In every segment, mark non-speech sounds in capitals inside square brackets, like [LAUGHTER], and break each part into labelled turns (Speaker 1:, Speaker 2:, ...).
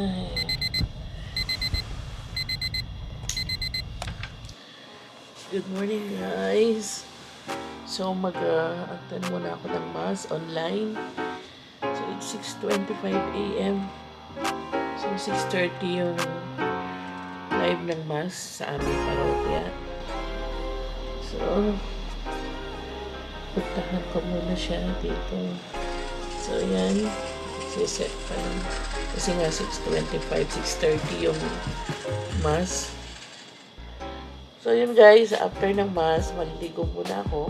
Speaker 1: Good morning guys. So mag-attend muna ako ng mass online. So it's 6.25 a.m. So 6.30 yung live ng mass sa aming parokya. So puntahan ko muna siya dito. So yan. Siset pa lang. Kasi nga 6.25, 6.30 yung mass. So yun guys, after ng mass, maliligo muna ako.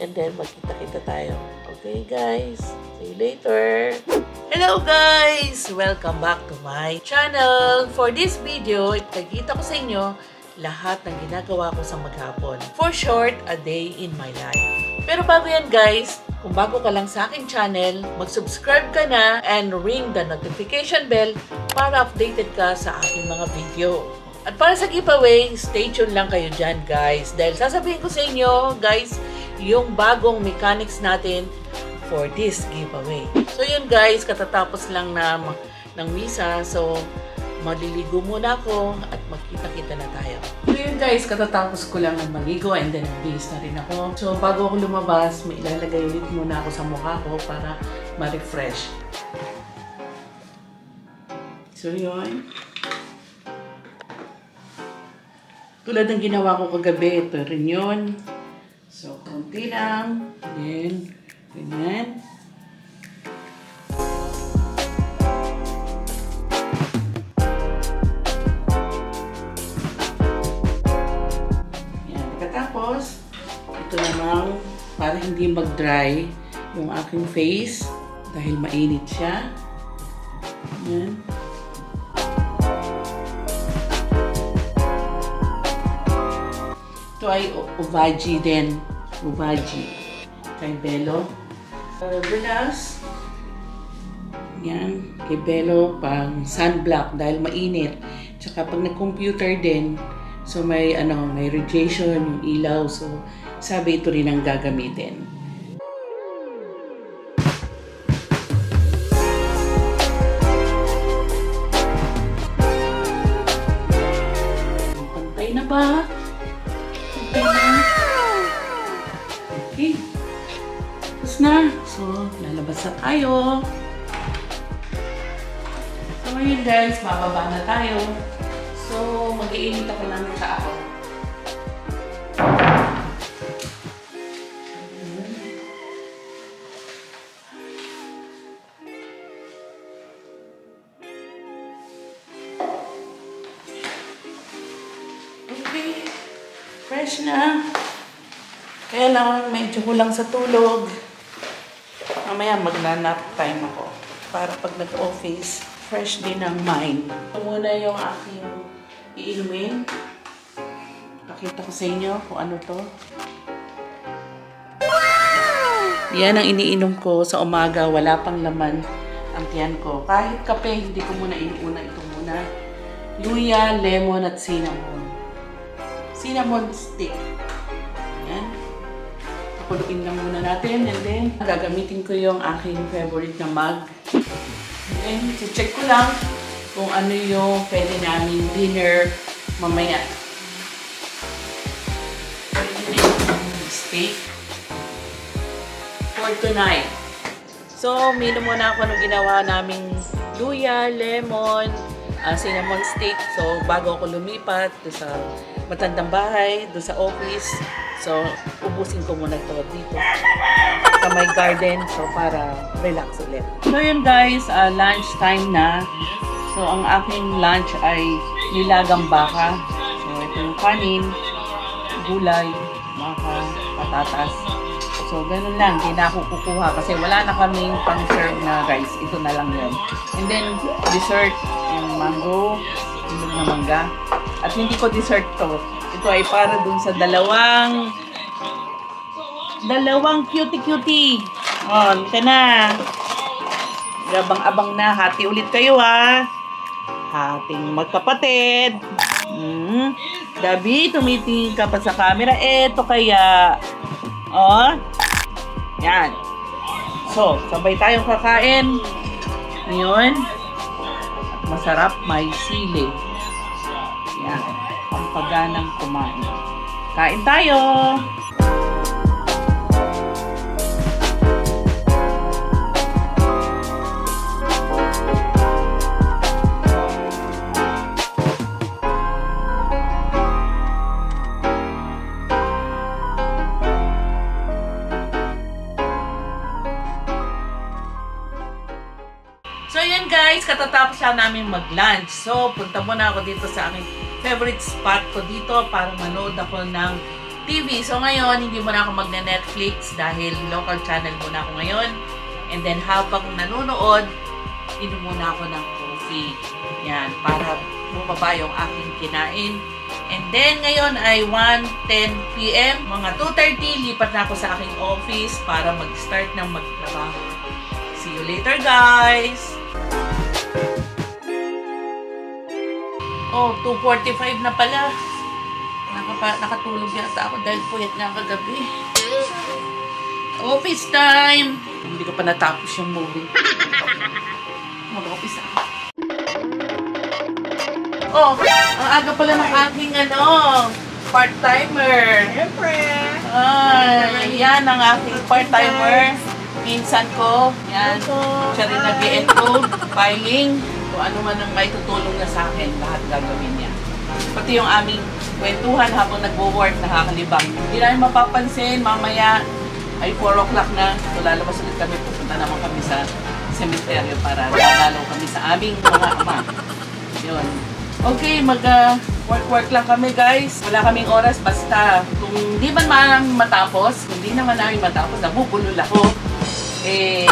Speaker 1: And then magkita-kita tayo. Okay guys, see you later. Hello guys! Welcome back to my channel. For this video, ipagkita ko sa inyo lahat ng ginagawa ko sa maghapon. For short, a day in my life. Pero bago yan guys, kung bago ka lang sa aking channel, mag-subscribe ka na and ring the notification bell para updated ka sa aking mga video. At para sa giveaway, stay tuned lang kayo dyan guys. Dahil sasabihin ko sa inyo guys, yung bagong mechanics natin for this giveaway. So yun guys, katatapos lang na ng misa. So maliligo muna ako at magkita-kita na tayo. Guys, katatapos ko lang ng maligo and then nagbihis na rin ako. So bago ako lumabas, may ilalagay ulit muna ako sa mukha ko para ma-refresh. So yun. Tulad ng ginawa ko kagabi, ito rin yun. So, konti lang. Then, ganyan. Hindi mag-dry yung aking face dahil mainit siya. Yan. Ito ay Uvaji din. Uvaji. Kay Belo. Velas. Yan. Kay Belo pang sunblock dahil mainit. Tsaka pag nag-computer din, so may ano, may radiation yung ilaw. So sabi ito rin ang gagamitin. Pantay na ba? Okay. Tapos na. So, lalabas na tayo. So, ngayon guys, bababa na tayo. So, mag-iinit ako ng tao. Fresh na. Kaya lang, medyo kulang sa tulog. Mamaya magna-nap time ako. Para pag nag-office, fresh din ang mind. Ito muna yung aking iinumin. Pakita ko sa inyo kung ano to. Yan ang iniinom ko sa umaga. Wala pang laman ang tiyan ko. Kahit kape, hindi ko muna inuuna. Ito muna. Luya, lemon, at cinnamon. Cinnamon stick. Yan. Pakuluin lang muna natin. And then, gagamitin ko yung aking favorite na mug. And then, check ko lang kung ano yung pwede namin dinner mamaya. Steak for tonight. So, minum muna ako nung ginawa naming luya, lemon, uh, cinnamon stick. So, bago ako lumipat sa matandang bahay, do sa office. So, ubusin ko muna to dito sa my garden. So, para relax ulit. So, yun guys, uh, lunch time na. So, ang aking lunch ay nilagang baka. So, ito yung kanin, gulay, baka, patatas. So, ganun lang. Hindi na ako kukuha kasi wala na kaming pang-serve na rice. Ito na lang yun. And then, dessert, yung mango, ilog na mangga. At hindi ko dessert to. Ito ay para dun sa dalawang dalawang cutie-cutie. Oh, ito na. Gabang-abang na. Hati ulit kayo, ha. Hating magkapatid. Hmm. Dabi, tumitingin ka pa sa camera. Eto kaya. Oh. Yan. So, sabay tayong kakain. Ngayon. Masarap, may sili. Yan. Pampaganang kumain. Kain tayo! So yun guys, katatapos siya namin mag-lunch. So punta muna ako dito sa aking favorite spot ko dito para manood ako ng TV. So ngayon, hindi muna ako magne-Netflix dahil local channel muna ako ngayon. And then habang nanonood, inom muna ako ng coffee. Yan, para bumaba yung aking kinain. And then ngayon ay 1.10 p.m. Mga 2.30, lipat na ako sa aking office para mag-start ng magtrabaho. See you later guys! Oh, 2.45 na pala. Nakapa, nakatulog yata ako dahil puyat nga kagabi. Office time! Hindi ko pa natapos yung movie. [LAUGHS] Mag-office ako. Oh, ang aga pala ng aking ano, part-timer.
Speaker 2: Siyempre.
Speaker 1: Ay, yan ang aking part-timer. Minsan ko, yan, siya rin nag-encode, filing, kung ano man ang may tutulong na sa akin, lahat gagawin niya. Pati yung aming kwentuhan habang nagwo-work, nakakalibang. Hindi namin mapapansin, mamaya ay 4 o'clock na, so lalabas ulit kami, pupunta naman kami sa cemetery para dadalaw kami sa aming mga ama. Yun. Okay, mag uh, work-work lang kami guys. Wala kaming oras basta kung hindi man namin matapos, kung hindi naman namin matapos, nabubulol ako, eh,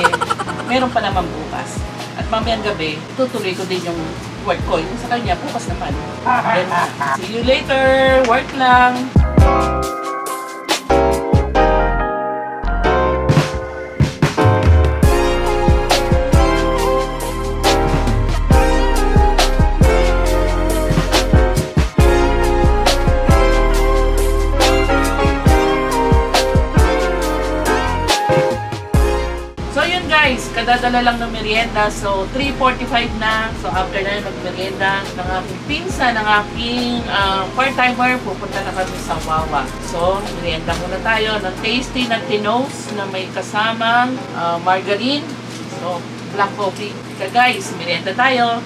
Speaker 1: meron pa naman bukas. At mamayang gabi, tutuloy ko din yung work ko. Yung sa kanya, bukas naman. [LAUGHS] Then, see you later. Work lang. Guys, kadadala lang ng merienda. So 3.45 na. So after na yun, mag-merienda ng aking pinsa, ng aking uh, part-timer, pupunta na kami sa Wawa. So merienda muna tayo ng tasty na tinos na may kasamang uh, margarine. So black coffee. Kaya guys, merienda tayo.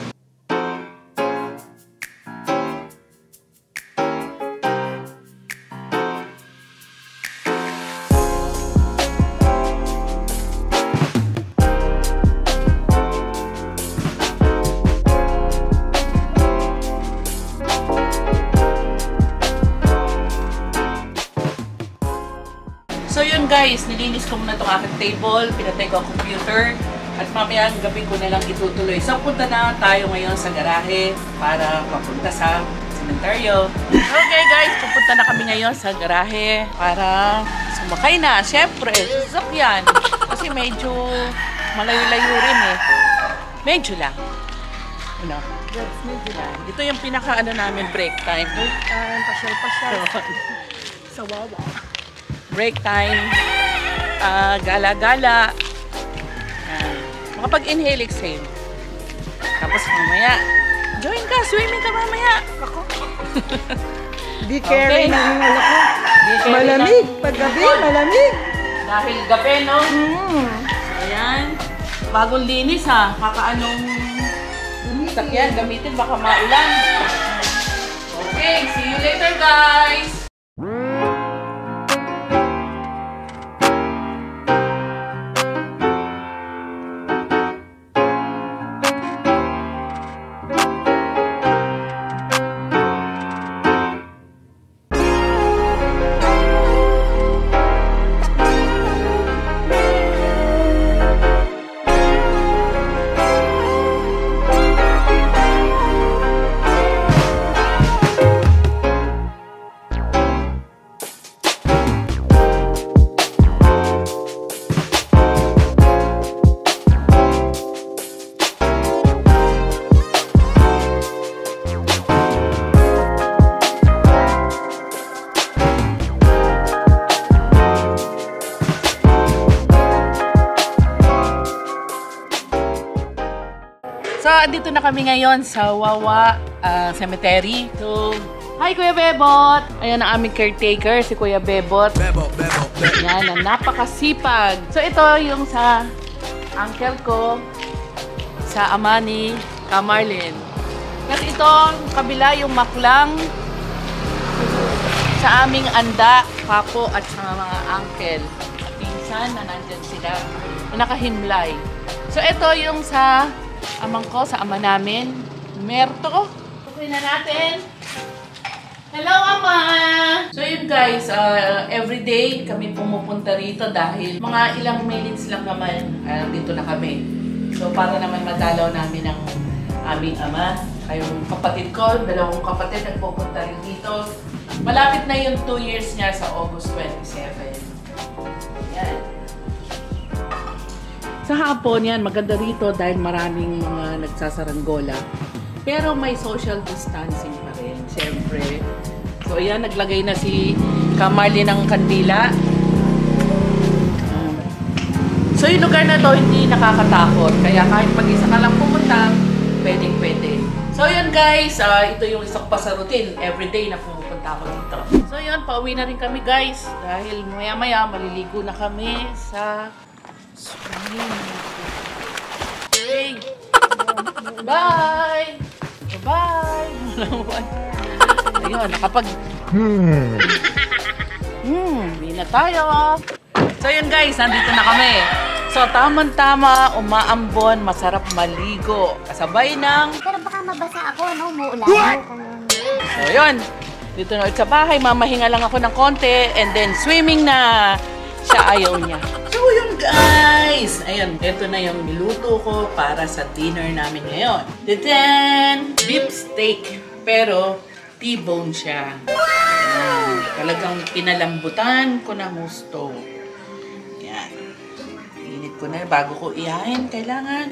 Speaker 1: Nilinis ko muna itong aking table, pinatay ko ang computer, at mamaya ang gabi ko na lang itutuloy. So punta na tayo ngayon sa garahe para papunta sa sementeryo. Okay guys, pupunta na kami ngayon sa garahe para sumakay na. Siyempre, sasakyan. Kasi medyo malayo-layo rin eh. Medyo lang. Ano? Yes, medyo lang. Ito yung pinaka ano namin break time. Break time, pasyal-pasyal. [LAUGHS] sa wawa break time, ah, gala-gala, makapag-inhale, exhale. Tapos mamaya, join ka, swimming ka mamaya. Ako.
Speaker 3: Di carry
Speaker 1: Okay.
Speaker 3: ko.
Speaker 1: Di carry
Speaker 3: Malamig.
Speaker 1: ng-
Speaker 3: Paggabi, malamig.
Speaker 1: Dahil gabi, no?
Speaker 3: Mm.
Speaker 1: Ayan. Bagong linis, ha? Kakaanong sakyan, gamitin, baka maulan. Okay, see you later, guys! Kami ngayon sa Wawa ah, Cemetery. So, hi Kuya Bebot! Ayan ang aming caretaker, si Kuya Bebot.
Speaker 4: Bebo, bebo, bebo.
Speaker 1: Yan, ang napakasipag. So, ito yung sa uncle ko, sa ama ni Kamarlin. Kasi itong kabila yung maklang sa aming anda, papo at sa mga uncle. At pinsan na nandyan sila, na nakahimlay. So, ito yung sa amang ko, sa ama namin, Merto. Tukoy na natin. Hello, Ama! So yun guys, uh, everyday kami pumupunta rito dahil mga ilang minutes lang naman uh, dito na kami. So para naman madalaw namin ang aming ama. Yung kapatid ko, dalawang kapatid nagpupunta rin dito. Malapit na yung 2 years niya sa August 27. Yan. Sa hapon yan, maganda rito dahil maraming mga nagsasaranggola. Pero may social distancing pa rin, syempre. So ayan, naglagay na si Kamarli ng kandila. Um, so yung lugar na to hindi nakakatakot. Kaya kahit mag-isa ka lang pumunta, pwedeng pwede. So yun guys, ah, ito yung isang pa sa routine. Everyday na pumupunta ako dito. So yun, pauwi na rin kami guys. Dahil maya maya maliligo na kami sa Okay. Bye! Bye! Ayun, nakapag... Hmm. Hmm, na tayo. So yun guys, nandito na kami. So tamang-tama, umaambon, masarap maligo. Kasabay ng...
Speaker 5: Pero baka mabasa ako, no? Umuulan.
Speaker 1: So yun, dito na ulit sa bahay, mamahinga lang ako ng konti, and then swimming na. Siya ayaw niya. So yun guys, ayun, ito na yung niluto ko para sa dinner namin ngayon. Titen! Beef steak, pero T-bone siya. Ayan, talagang pinalambutan ko ng gusto. Yan. Init ko na bago ko ihain, kailangan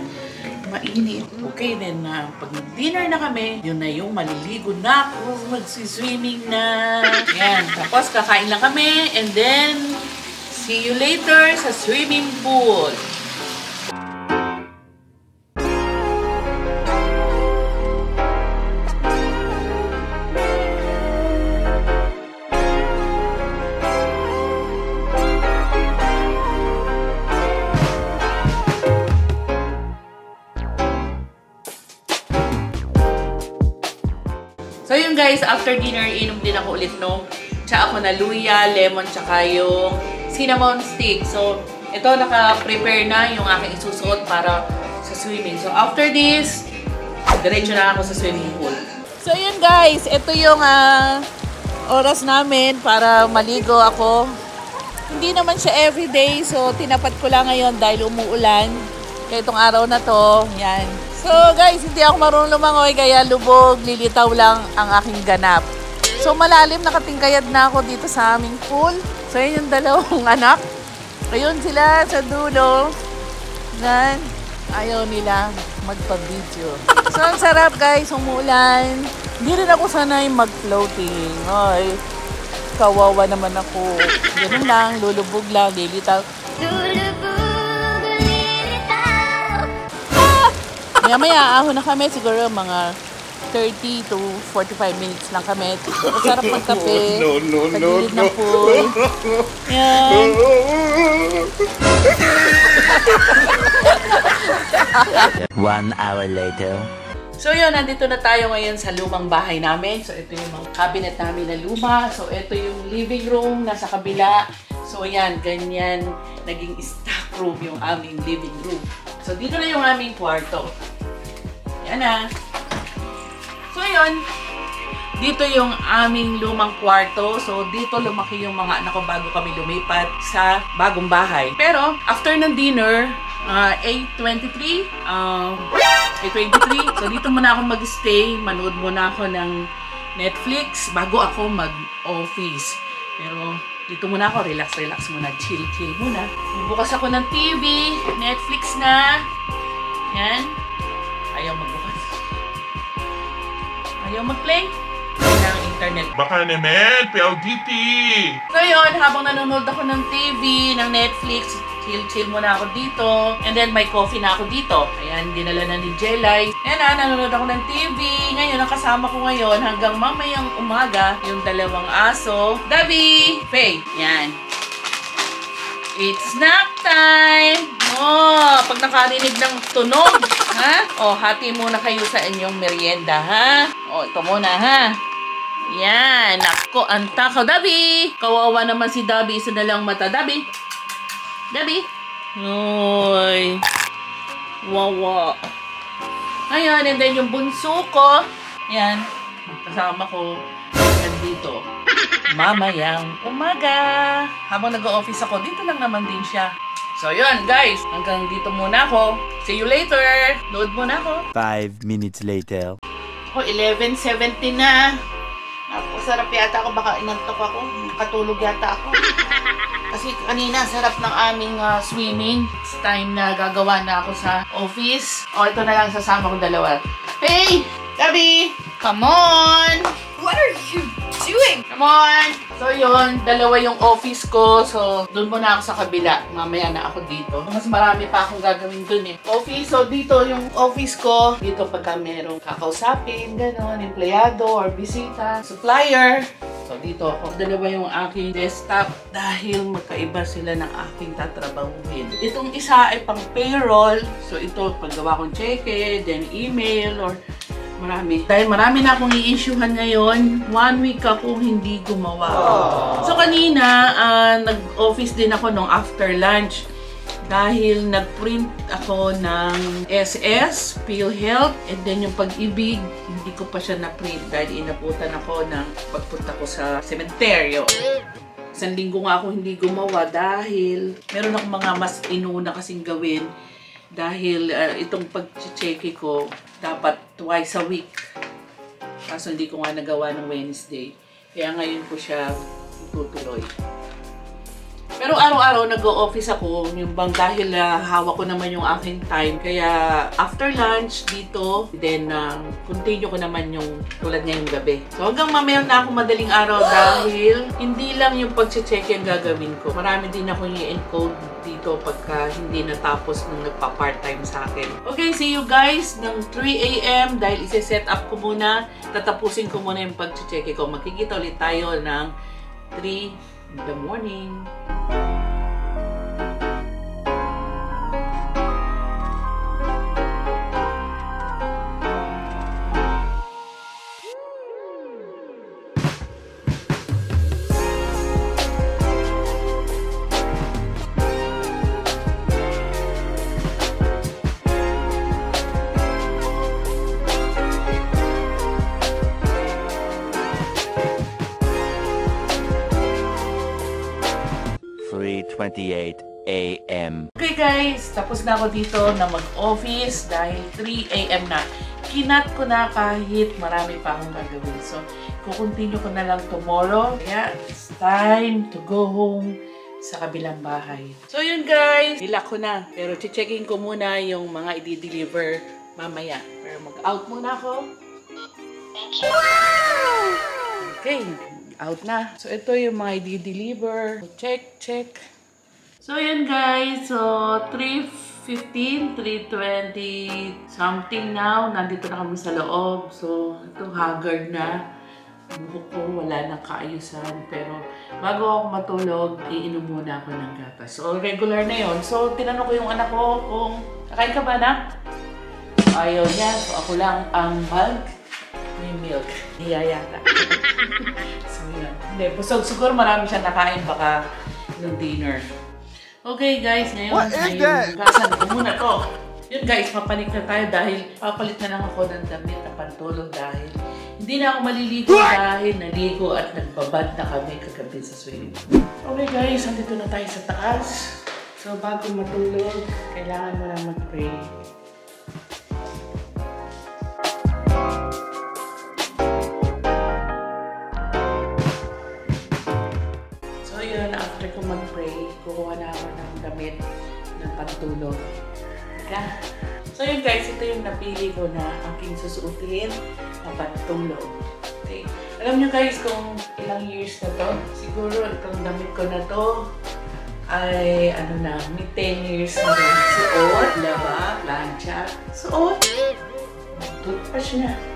Speaker 1: mainit. Okay, then na pag dinner na kami, yun na yung maliligo na ako, magsiswimming na. Yan, tapos kakain lang kami, and then see you later sa swimming pool. So yun guys, after dinner, inom din ako ulit nung tsa ako na luya, lemon, tsaka yung cinnamon stick. So, ito naka-prepare na yung aking isusuot para sa swimming. So, after this, diretso na ako sa swimming pool. So, yun guys, ito yung ah, oras namin para maligo ako. Hindi naman siya everyday, so tinapat ko lang ngayon dahil umuulan. Kaya itong araw na to, yan. So guys, hindi ako marunong lumangoy, kaya lubog, lilitaw lang ang aking ganap. So malalim, nakatingkayad na ako dito sa aming pool. So yun yung dalawang anak. Ayun sila sa dulo. Yan. Ayaw nila magpa-video. So ang sarap guys, umuulan. Hindi rin ako sanay mag-floating. Ay, kawawa naman ako. Ganun lang, lulubog lang, lilitaw. Maya maya, ahon na kami. Siguro mga 30 to 45 minutes lang kami. Masarap magkape. [LAUGHS]
Speaker 4: No, no,
Speaker 1: sa
Speaker 4: no,
Speaker 1: gilid
Speaker 4: no.
Speaker 1: ng pool. Yan. [LAUGHS]
Speaker 6: One hour later.
Speaker 1: So yun, nandito na tayo ngayon sa lumang bahay namin. So ito yung mga cabinet namin na luma. So ito yung living room nasa kabila. So yan, ganyan naging stock room yung aming living room. So dito na yung aming kwarto. Yan na. Yun, dito yung aming lumang kwarto. So, dito lumaki yung mga anak ko bago kami lumipat sa bagong bahay. Pero, after ng dinner, uh, 8.23, um, 8.23, so dito muna ako mag-stay. Manood muna ako ng Netflix bago ako mag-office. Pero, dito muna ako, relax-relax muna, chill-chill muna. Bukas ako ng TV, Netflix na. Yan. Ayaw magbukas. Ayaw mag-play ng internet.
Speaker 7: Baka naman, PLDT!
Speaker 1: Yun, habang nanonood ako ng TV, ng Netflix, Chill-chill muna ako dito. And then may coffee na ako dito. Ayan, dinala na ni Jelay. Ayan na, nanonood ako ng TV. Ngayon, ang kasama ko ngayon hanggang mamayang umaga, yung dalawang aso. Dabi! Faye. Yan. It's snack time! Oh, pag nakarinig ng tunog, [LAUGHS] ha? Oh, hati muna kayo sa inyong merienda, ha? Oh, ito muna, ha? Yan, nako, ang takaw. Dabi! Kawawa naman si Dabi, isa na lang mata. Dabi! Dabi! Uy! Wawa. Ayan, and then yung bunso ko, yan, kasama ko, nandito. [LAUGHS] Mamayang umaga. Habang nag-office ako, dito lang naman din siya. So, yun, guys. Hanggang dito muna ako. See you later. Load muna ako.
Speaker 6: Five minutes later.
Speaker 1: Oh, 11.70 na. Ako, sarap yata ako. Baka inantok ako. Katulog yata ako. [LAUGHS] Kasi kanina, sarap ng aming ah, swimming. It's time na gagawa na ako sa office. O, ito na lang sasama kong dalawa. Hey! Gabi! Come on!
Speaker 4: What are you doing?
Speaker 1: Come on! So yun, dalawa yung office ko. So, doon muna ako sa kabila. Mamaya na ako dito. Mas marami pa akong gagawin doon eh. Office, so dito yung office ko. Dito pagka merong kakausapin, gano'n, empleyado or bisita, supplier. So dito ako. Dalawa yung aking desktop dahil magkaiba sila ng aking tatrabahuhin. Itong isa ay pang payroll. So ito, paggawa kong cheque, then email or Marami. Dahil marami na akong i-issuehan ngayon, one week akong hindi gumawa. So kanina, ah, nag-office din ako nung after lunch dahil nag-print ako ng SS, PhilHealth, and then yung pag-ibig, hindi ko pa siya na-print dahil inabutan ako ng pagpunta ko sa sementeryo. Isang linggo nga ako hindi gumawa dahil meron akong mga mas inuna kasing gawin dahil ah, itong pag-check ko dapat twice a week. Kaso hindi ko nga nagawa ng Wednesday. Kaya ngayon ko siya tutuloy. Pero araw-araw nag-o-office ako, yung bang dahil ah, hawak ko naman yung aking time. Kaya after lunch dito, then ah, continue ko naman yung tulad ngayong gabi. So hanggang mamaya na ako madaling araw dahil hindi lang yung pag-check yung gagawin ko. Marami din ako i-encode dito pagka hindi natapos nung nagpa-part-time sa akin. Okay, see you guys ng 3 a.m. dahil isi-set up ko muna. Tatapusin ko muna yung pag-check ko. Magkikita ulit tayo ng 3 in the morning.
Speaker 6: Three twenty-eight a.m.
Speaker 1: Okay guys, tapos na ako dito na mag-office dahil 3 a.m. na. Kinat ko na kahit marami pa akong gagawin. So, kukontinue ko na lang tomorrow. Kaya, it's time to go home sa kabilang bahay. So yun guys, nila ko na. Pero checking ko muna yung mga i-deliver mamaya. Pero mag-out muna ako. Okay, out na. So ito yung mga i-deliver. Check, check. So, yun guys. So, 3.15, 3.20 something now. Nandito na kami sa loob. So, ito haggard na. Buhok ko, wala nang kaayusan. Pero, bago ako matulog, iinom muna ako ng gatas. So, regular na yon So, tinanong ko yung anak ko kung, kakain ka ba na? Ayaw niya. So, ako lang ang bulk. May milk. Niya yata. [LAUGHS] so, yun. Hindi, busog. Siguro marami siya nakain baka ng dinner. Okay guys, ngayon,
Speaker 3: What is
Speaker 1: ngayon,
Speaker 3: that?
Speaker 1: gasan ko muna to. Yun guys, papanik na tayo dahil papalit na lang ako ng damit na pantulog dahil hindi na ako maliligo dahil naligo at nagbabad na kami kagabi sa swimming pool. Okay guys, andito na tayo sa taas. So bago matulog, kailangan mo lang mag-pray. Kukuha na ako ng damit ng pantulog. Teka. So yun guys, ito yung napili ko na aking susuotin na pantulog. Okay. Alam nyo guys kung ilang years na to, siguro itong damit ko na to ay ano na, may 10 years na rin. Suot, laba, plancha. Suot. Toothbrush na.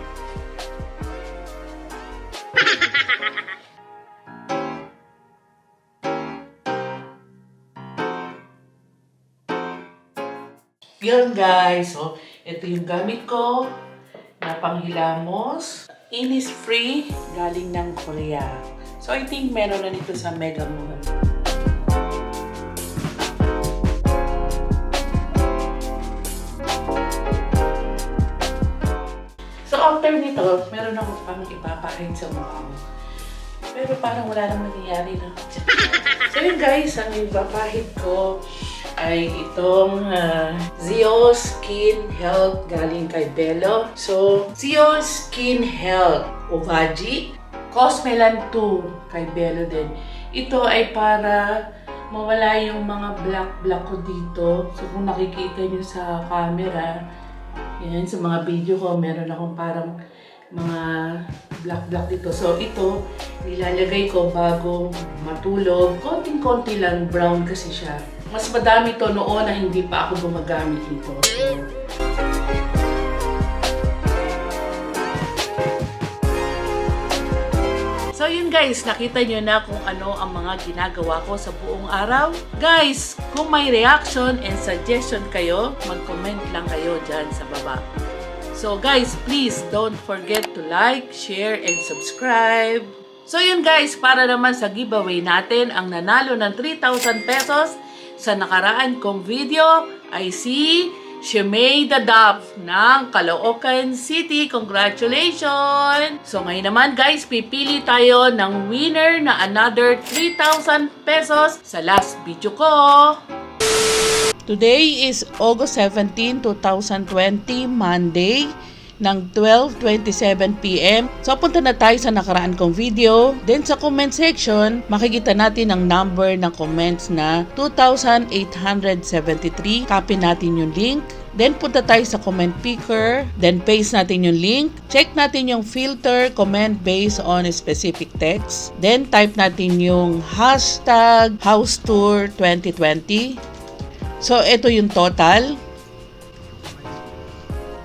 Speaker 1: Yun guys, so ito yung gamit ko na panghilamos. Innisfree, galing ng Korea. So I think meron na nito sa Mega Mall. So after nito, meron ako pang ipapakain sa mukha mo. Pero parang wala nang nangyayari na. [LAUGHS] so yun guys, ang ipapahid ko ay itong uh, Zio Skin Health galing kay Bello. So, Zio Skin Health Ovaji Cosmelan 2 kay Bello din. Ito ay para mawala yung mga black-black ko dito. So, kung nakikita nyo sa camera, yan, sa mga video ko, meron akong parang mga black-black dito. So, ito, nilalagay ko bago matulog. Konting-konti lang, brown kasi siya. Mas madami to noon na hindi pa ako gumagamit nito. So, So yun guys, nakita nyo na kung ano ang mga ginagawa ko sa buong araw. Guys, kung may reaction and suggestion kayo, mag-comment lang kayo dyan sa baba. So guys, please don't forget to like, share, and subscribe. So yun guys, para naman sa giveaway natin, ang nanalo ng 3,000 pesos sa nakaraan kong video ay si Shemay Dadap ng Caloocan City. Congratulations! So ngayon naman guys, pipili tayo ng winner na another 3,000 pesos sa last video ko. Today is August 17, 2020, Monday ng 12.27pm. So, punta na tayo sa nakaraan kong video. Then, sa comment section, makikita natin ang number ng comments na 2,873. Copy natin yung link. Then, punta tayo sa comment picker. Then, paste natin yung link. Check natin yung filter, comment based on specific text. Then, type natin yung hashtag house tour 2020. So, ito yung total.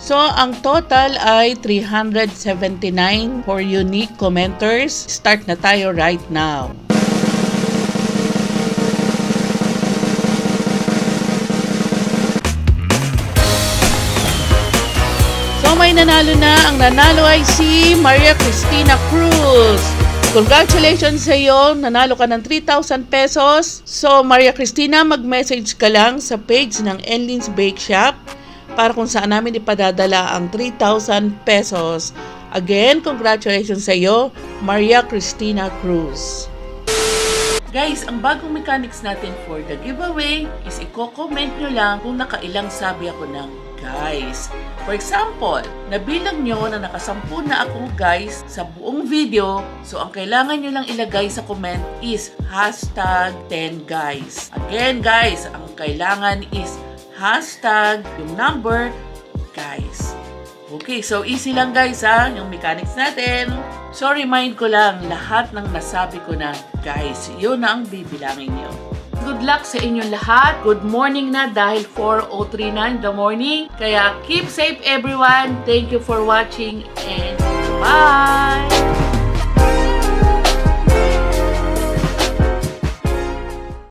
Speaker 1: So, ang total ay 379 for unique commenters. Start na tayo right now. So, may nanalo na. Ang nanalo ay si Maria Cristina Cruz. Congratulations sa iyo. Nanalo ka ng 3,000 pesos. So, Maria Cristina, mag-message ka lang sa page ng Enlin's Bake Shop para kung saan namin ipadadala ang 3,000 pesos. Again, congratulations sa iyo, Maria Cristina Cruz. Guys, ang bagong mechanics natin for the giveaway is i-comment nyo lang kung nakailang sabi ako ng guys. For example, nabilang nyo na nakasampu na ako guys sa buong video. So, ang kailangan nyo lang ilagay sa comment is hashtag 10 guys. Again guys, ang kailangan is hashtag yung number guys. Okay, so easy lang guys ha, yung mechanics natin. So remind ko lang, lahat ng nasabi ko na guys, yun na ang bibilangin nyo. Good luck sa inyong lahat. Good morning na dahil 4.03 na in the morning. Kaya keep safe everyone. Thank you for watching and bye!